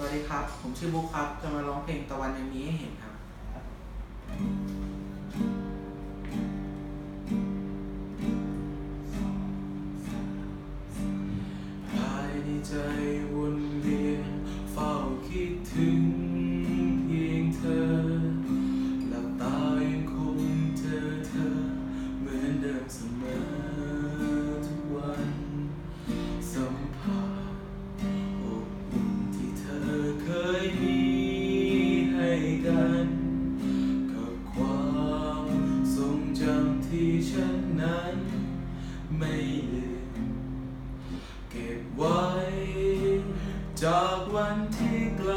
สวัสดีครับ ผมชื่อบุ๊คครับ จะมาร้องเพลงตะวันยังมีให้เห็นครับ ภายในใจ ไม่ลืมเก็บไว้ จากวันที่ไกล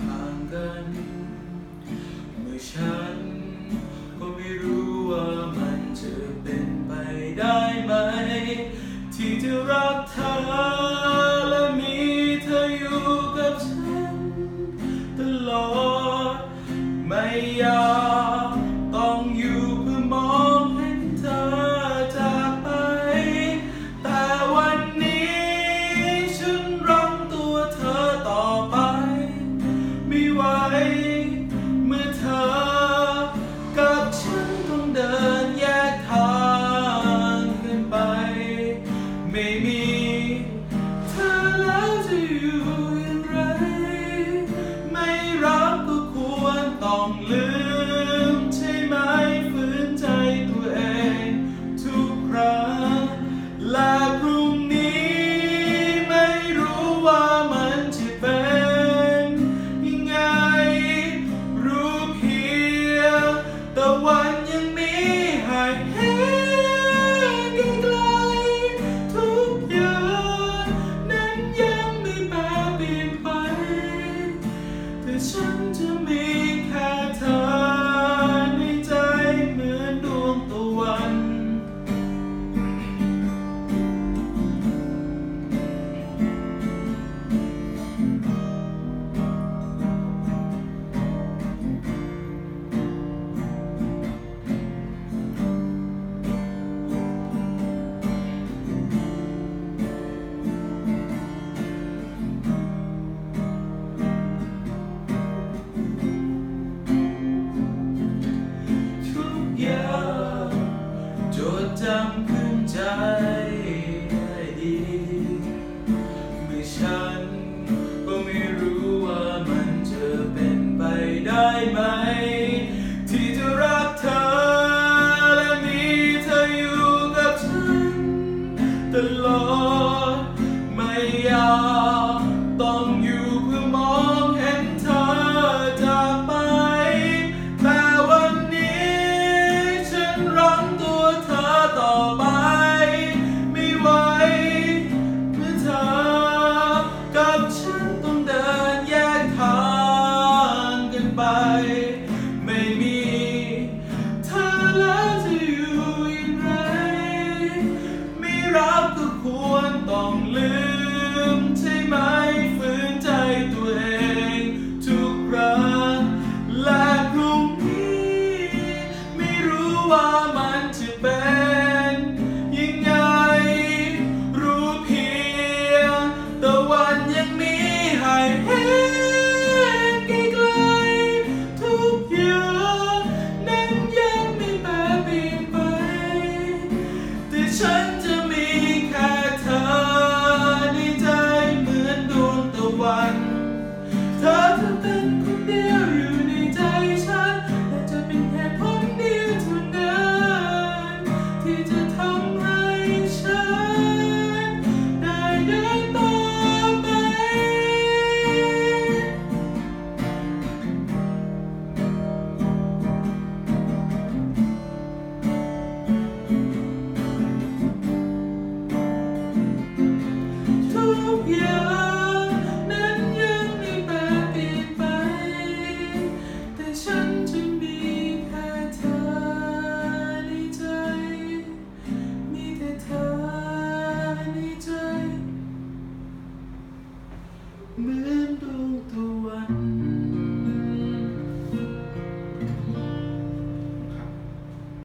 ห่างกัน เมื่อฉัน ก็ไม่รู้ว่ามันจะเป็นไปได้ไหม ที่จะรักเธอและมีเธออยู่กับฉัน ตลอดไม่อยาก เดินแยกทางกันไป ไม่มีเธอแล้วจะอยู่อย่างไร ไม่รักก็ควรต้องลืม ใช่ไหมฝืนใจตัวเอง ทุกครั้งและพรุ่งนี้ไม่รู้ว่ามันจะเป็น ยังไง รู้เพียงแต่วัน sun. remember